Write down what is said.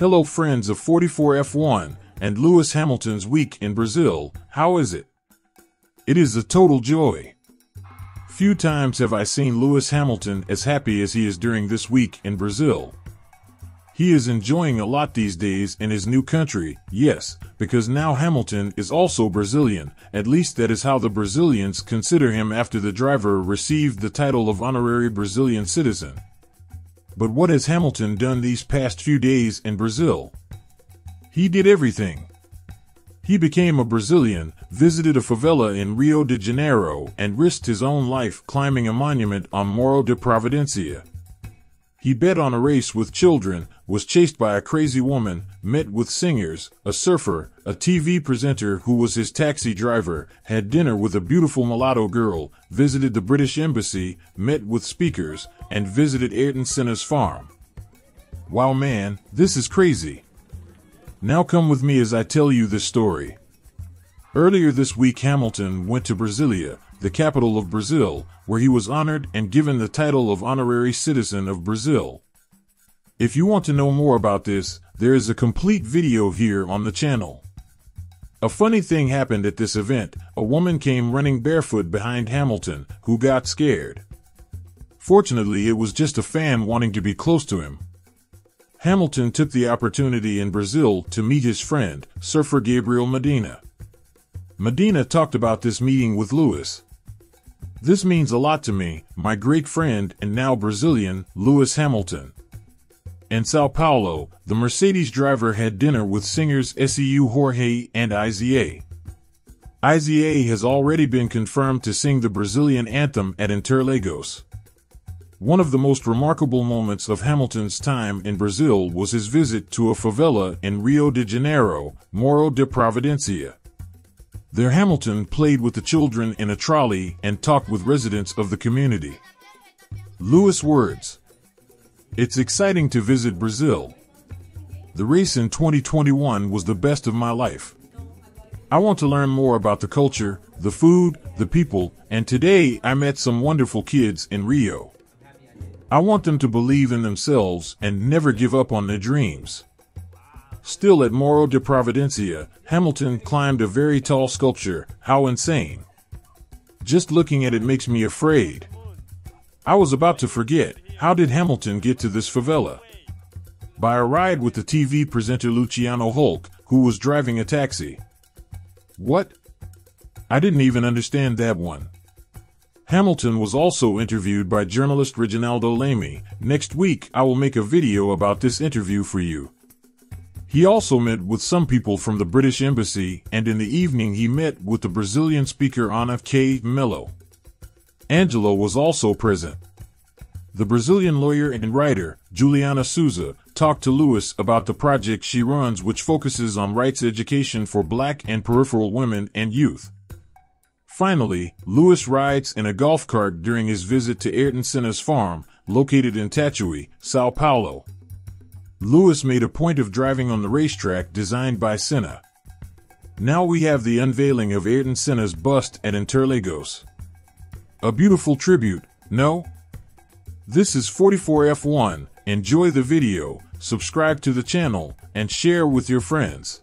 Hello friends of 44F1 and Lewis Hamilton's week in Brazil, how is it? It is a total joy. Few times have I seen Lewis Hamilton as happy as he is during this week in Brazil. He is enjoying a lot these days in his new country, yes, because now Hamilton is also Brazilian, at least that is how the Brazilians consider him after the driver received the title of honorary Brazilian citizen. But what has Hamilton done these past few days in Brazil? He did everything. He became a Brazilian, visited a favela in Rio de Janeiro, and risked his own life climbing a monument on Morro de Providencia. He bet on a race with children, was chased by a crazy woman, met with singers, a surfer, a TV presenter who was his taxi driver, had dinner with a beautiful mulatto girl, visited the British Embassy, met with speakers, and visited Ayrton Senna's farm. Wow man, this is crazy. Now come with me as I tell you this story. Earlier this week Hamilton went to Brasilia, the capital of Brazil, where he was honored and given the title of honorary citizen of Brazil. If you want to know more about this, there is a complete video here on the channel. A funny thing happened at this event. A woman came running barefoot behind Hamilton, who got scared. Fortunately, it was just a fan wanting to be close to him. Hamilton took the opportunity in Brazil to meet his friend, surfer Gabriel Medina. Medina talked about this meeting with Lewis. This means a lot to me, my great friend and now Brazilian, Lewis Hamilton. In Sao Paulo, the Mercedes driver had dinner with singers Seu Jorge and IZA. IZA has already been confirmed to sing the Brazilian anthem at Interlagos. One of the most remarkable moments of Hamilton's time in Brazil was his visit to a favela in Rio de Janeiro, Morro de Providencia. There Hamilton played with the children in a trolley and talked with residents of the community. Lewis words it's exciting to visit Brazil. The race in 2021 was the best of my life. I want to learn more about the culture, the food, the people, and today I met some wonderful kids in Rio. I want them to believe in themselves and never give up on their dreams. Still at Morro de Providencia, Hamilton climbed a very tall sculpture. How insane. Just looking at it makes me afraid. I was about to forget. How did Hamilton get to this favela? By a ride with the TV presenter Luciano Huck, who was driving a taxi. What? I didn't even understand that one. Hamilton was also interviewed by journalist Reginaldo Leme. Next week, I will make a video about this interview for you. He also met with some people from the British Embassy, and in the evening he met with the Brazilian speaker Ana K. Melo. Angelo was also present. The Brazilian lawyer and writer, Juliana Souza, talked to Lewis about the project she runs which focuses on rights education for black and peripheral women and youth. Finally, Lewis rides in a golf cart during his visit to Ayrton Senna's farm, located in Tatuí, Sao Paulo. Lewis made a point of driving on the racetrack designed by Senna. Now we have the unveiling of Ayrton Senna's bust at Interlagos. A beautiful tribute, no? This is 44F1. Enjoy the video, subscribe to the channel, and share with your friends.